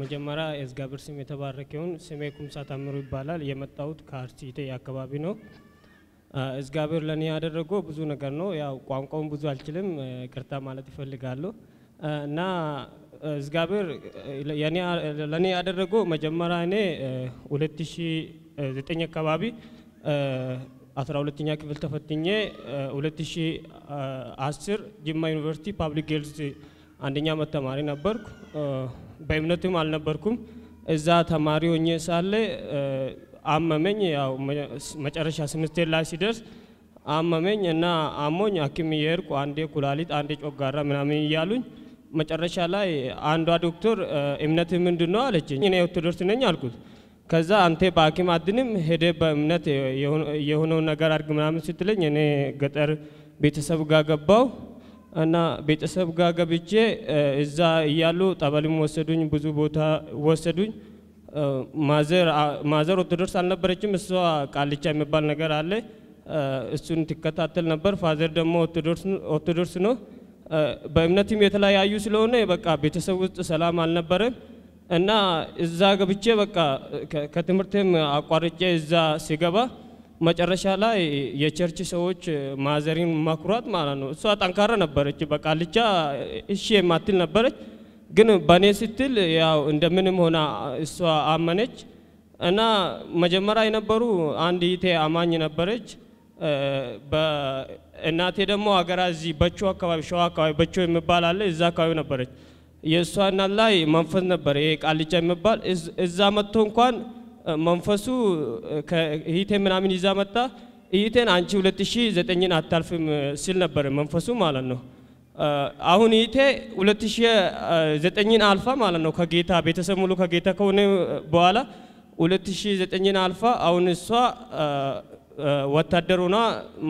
መጀመሪያ የእግዚአብሔር ስም የተባረከውን ስሜ ኩምሳ ታምሩ ይባላል። የመጣሁት ከአርሲቴ አካባቢ ነው። እግዚአብሔር ለእኔ ያደረገው ብዙ ነገር ነው። ያው ቋንቋውን ብዙ አልችልም፣ ቅርታ ማለት ይፈልጋለሁ እና እግዚአብሔር ለእኔ ያደረገው መጀመሪያ እኔ 2009 አካባቢ አስራ ሁለተኛ ክፍል ተፈትኜ 2010 ጅማ ዩኒቨርሲቲ public health አንደኛ ዓመት ተማሪ ነበርኩ። በእምነትም አልነበርኩም። እዛ ተማሪ ሆኜ ሳለ አመመኝ። ያው መጨረሻ ስምስቴር ላይ ሲደርስ አመመኝ እና አሞኝ ሐኪም እየሄድኩ አንዴ ኩላሊት፣ አንዴ ጨጓራ ምናምን እያሉኝ መጨረሻ ላይ አንዷ ዶክተር እምነት ምንድን ነው አለችኝ። እኔ ኦርቶዶክስ ነኝ አልኩት። ከዛ አንተ በሐኪም አትድንም ሂድ በእምነት የሆነውን ነገር አድርግ ምናምን ስትለኝ እኔ ገጠር ቤተሰብ ጋር ገባው እና ቤተሰብ ጋር ገብቼ እዛ እያሉ ጠበልም ወሰዱኝ፣ ብዙ ቦታ ወሰዱኝ። ማዘር ኦርቶዶክስ አልነበረችም። እሷ ቃልቻ የሚባል ነገር አለ፣ እሱን ትከታተል ነበር። ፋዘር ደግሞ ኦርቶዶክስ ነው። በእምነትም የተለያዩ ስለሆነ በቃ ቤተሰብ ውስጥ ሰላም አልነበረም እና እዛ ገብቼ በቃ ከትምህርትም አቋርጬ እዛ ሲገባ መጨረሻ ላይ የቸርች ሰዎች ማዘሪን መኩራት ማለት ነው። እሷ ጠንካራ ነበረች፣ በቃልቻ እሺ የማትል ነበረች። ግን በእኔ ስትል ያው እንደምንም ሆና እሷ አመነች እና መጀመሪያ የነበሩ አንድ ይቴ አማኝ ነበረች። እናቴ ደግሞ ሀገራ እዚህ በቾ አካባቢ ሸዋ አካባቢ በቾ የሚባል አለ፣ እዛ አካባቢ ነበረች። የእሷ እናት ላይ መንፈስ ነበር፣ ይሄ ቃልቻ የሚባል እዛ መጥቶ እንኳን መንፈሱ ከይቴ ምናምን ይዛ መጣ። ይቴን አንቺ 2009ን አታልፍም ሲል ነበር መንፈሱ ማለት ነው። አሁን ይቴ 2009ን አልፋ ማለት ነው ከጌታ ቤተሰብ ሙሉ ከጌታ ከሆነ በኋላ 2009ን አልፋ አሁን እሷ ወታደር ሆና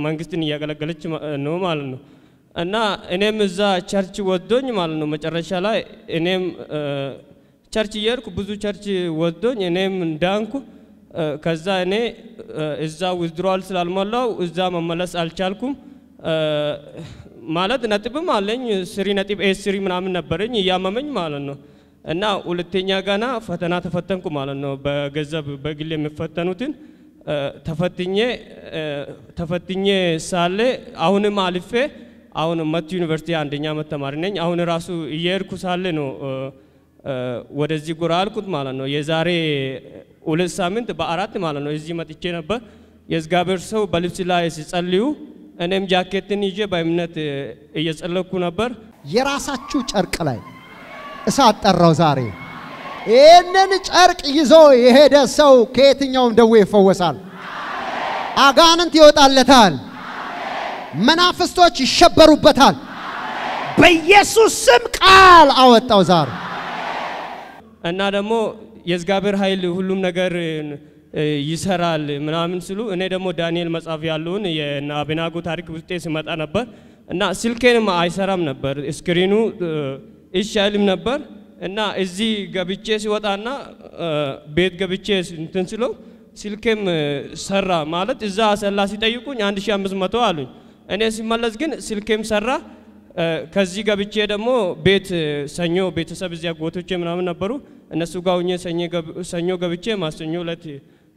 መንግስትን እያገለገለች ነው ማለት ነው። እና እኔም እዛ church ወስዶኝ ማለት ነው መጨረሻ ላይ እኔም church እየሄድኩ ብዙ church ወስዶኝ እኔም እንዳንኩ ከዛ እኔ እዛ withdrawal ስላልሞላው እዛ መመለስ አልቻልኩም። ማለት ነጥብም አለኝ three ነጥብ ኤ three ምናምን ነበረኝ እያመመኝ ማለት ነው። እና ሁለተኛ ገና ፈተና ተፈተንኩ ማለት ነው። በገንዘብ በግል የሚፈተኑትን ተፈትኜ ተፈትኜ ሳለ አሁንም አልፌ አሁን መቱ ዩኒቨርሲቲ አንደኛ ዓመት ተማሪ ነኝ። አሁን ራሱ እየሄድኩ ሳለ ነው ወደዚህ ጎራ አልኩት ማለት ነው። የዛሬ ሁለት ሳምንት በአራት ማለት ነው እዚህ መጥቼ ነበር። የእግዚአብሔር ሰው በልብስ ላይ ሲጸልዩ እኔም ጃኬትን ይዤ በእምነት እየጸለኩ ነበር። የራሳችሁ ጨርቅ ላይ እሳት ጠራው ዛሬ። ይህንን ጨርቅ ይዞ የሄደ ሰው ከየትኛውም ደዌ ይፈወሳል። አጋንንት ይወጣለታል። መናፍስቶች ይሸበሩበታል። በኢየሱስ ስም ቃል አወጣው ዛሬ እና ደግሞ የእግዚአብሔር ኃይል ሁሉም ነገር ይሰራል ምናምን ስሉ እኔ ደግሞ ዳንኤል መጽሐፍ ያለውን የአብደናጎ ታሪክ ውስጤ ስመጣ ነበር እና ስልኬንም አይሰራም ነበር፣ screen ኡ እሺ አይልም ነበር እና እዚህ ገብቼ ሲወጣና ቤት ገብቼ እንትን ስለው ስልኬም ሰራ ማለት እዛ አሰላ ሲጠይቁኝ 1500 አሉኝ። እኔ ሲመለስ ግን ስልኬም ሰራ። ከዚህ ገብቼ ደግሞ ቤት ሰኞ ቤተሰብ እዚያ ጎቶቼ ምናምን ነበሩ። እነሱ ጋር ሁኜ ሰኞ ገብቼ ማሰኞ ዕለት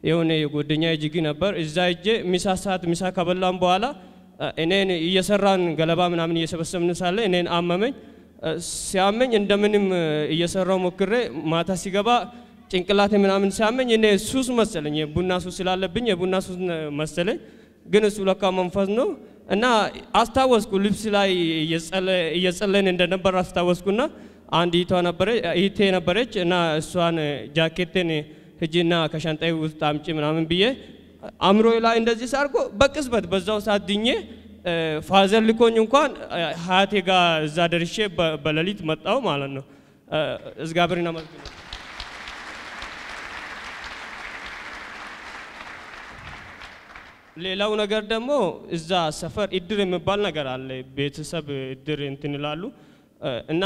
የሆነ የጓደኛ ጅጊ ነበር። እዛ እጄ ሚሳ ሰዓት ሚሳ ከበላም በኋላ እኔን እየሰራን ገለባ ምናምን እየሰበሰብን ሳለ እኔን አመመኝ። ሲያመኝ እንደምንም እየሰራው ሞክሬ ማታ ሲገባ ጭንቅላቴ ምናምን ሲያመኝ እኔ ሱስ መሰለኝ፣ የቡና ሱስ ስላለብኝ የቡና ሱስ መሰለኝ። ግን እሱ ለካ መንፈስ ነው። እና አስታወስኩ ልብስ ላይ እየጸለን እንደነበር አስታወስኩና አንድ ይቷ ነበረ ይቴ ነበረች እና እሷን ጃኬቴን ህጂና ከሻንጣይ ውስጥ አምጪ ምናምን ብዬ አእምሮ ላይ እንደዚህ ሳርጎ በቅጽበት በዛው ሰዓት ድኜ ፋዘር ልኮኝ እንኳን ሀያቴ ጋር እዛ ደርሼ በሌሊት መጣው ማለት ነው። እግዚአብሔርን አመስግኑ። ሌላው ነገር ደግሞ እዛ ሰፈር እድር የሚባል ነገር አለ። ቤተሰብ እድር እንትን ይላሉ እና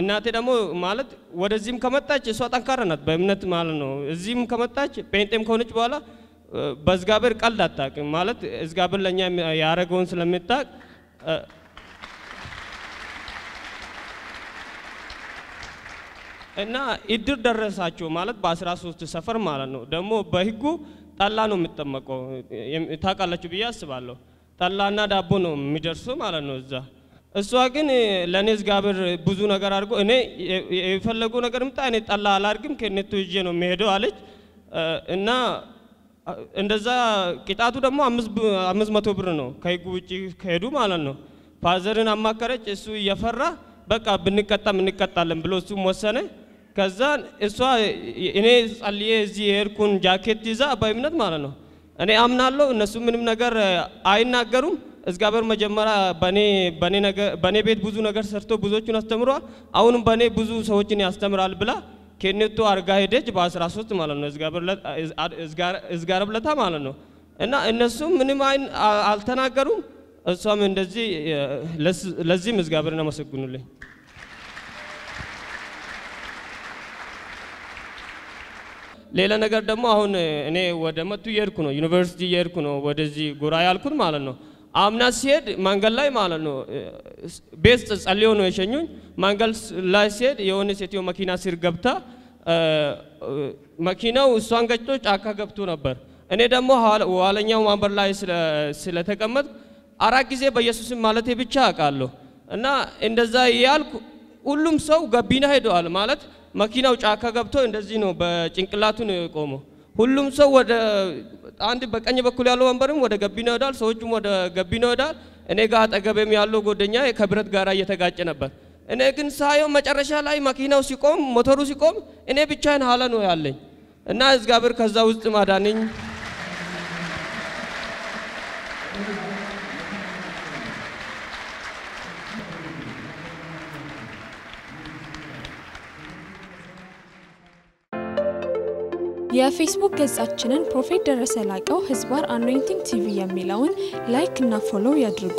እናቴ ደግሞ ማለት ወደዚህም ከመጣች እሷ ጠንካራ ናት በእምነት ማለት ነው። እዚህም ከመጣች ጴንጤም ከሆነች በኋላ በእግዚአብሔር ቀልድ አታውቅም ማለት እግዚአብሔር ለእኛ ያደረገውን ስለምታውቅ እና እድር ደረሳቸው ማለት በ13 ሰፈር ማለት ነው። ደግሞ በህጉ ጠላ ነው የሚጠመቀው የም- ታውቃላችሁ ብዬ አስባለሁ። ጠላና ዳቦ ነው የሚደርሱ ማለት ነው እዛ። እሷ ግን ለእኔ እግዚአብሔር ብዙ ነገር አድርጎ እኔ የ- የ- የፈለጉ ነገር ምጣ እኔ ጠላ አላርግም ከነቱ ይዤ ነው የሚሄደው አለች እና እንደዛ ቅጣቱ ደግሞ አምስት መቶ ብር ነው ከህጉ ውጭ ከሄዱ ማለት ነው። ፋዘርን አማከረች። እሱ እየፈራ በቃ ብንቀጣም እንቀጣለን ብሎ እሱም ወሰነ። ከዛ እሷ እኔ ጸልዬ እዚህ የሄድኩን ጃኬት ይዛ በእምነት ማለት ነው እኔ አምናለሁ። እነሱ ምንም ነገር አይናገሩም። እግዚአብሔር መጀመሪያ በኔ ቤት ብዙ ነገር ሰርቶ ብዙዎቹን አስተምሯል። አሁንም በኔ ብዙ ሰዎችን ያስተምራል ብላ ኬኔቶ አርጋ ሄደች በ13 ማለት ነው እግዚአብሔር ለታ ማለት ነው እና እነሱም ምንም አይን አልተናገሩም። እሷም እንደዚህ ለዚህም እግዚአብሔርን አመሰግኑልኝ። ሌላ ነገር ደግሞ አሁን እኔ ወደ መቱ እየሄድኩ ነው፣ ዩኒቨርሲቲ እየሄድኩ ነው፣ ወደዚህ ጎራ ያልኩት ማለት ነው። አምና ሲሄድ መንገድ ላይ ማለት ነው ቤት ጸልዮ ነው የሸኙኝ። መንገድ ላይ ሲሄድ የሆነ ሴትዮ መኪና ስር ገብታ መኪናው እሷን ገጭቶ ጫካ ገብቶ ነበር። እኔ ደግሞ ኋለኛው ወንበር ላይ ስለ- ስለተቀመጥ አራት ጊዜ በኢየሱስም ማለቴ ብቻ አውቃለሁ እና እንደዛ ያልኩ ሁሉም ሰው ገቢና ሄደዋል ማለት መኪናው ጫካ ገብቶ እንደዚህ ነው በጭንቅላቱ ነው የቆመው። ሁሉም ሰው ወደ አንድ በቀኝ በኩል ያለው ወንበርም ወደ ገቢና ይሄዳል፣ ሰዎቹም ወደ ገቢና ይሄዳል። እኔ ጋር አጠገቤም ያለው ጓደኛ ከብረት ጋር እየተጋጨ ነበር። እኔ ግን ሳየው መጨረሻ ላይ መኪናው ሲቆም ሞተሩ ሲቆም እኔ ብቻዬን ኋላ ነው ያለኝ እና እግዚአብሔር ከዛ ውስጥ ማዳነኝ የፌስቡክ ገጻችንን prophet ደረሰ ላቀው ህዝባር Anointing TV የሚለውን like እና follow ያድርጉ።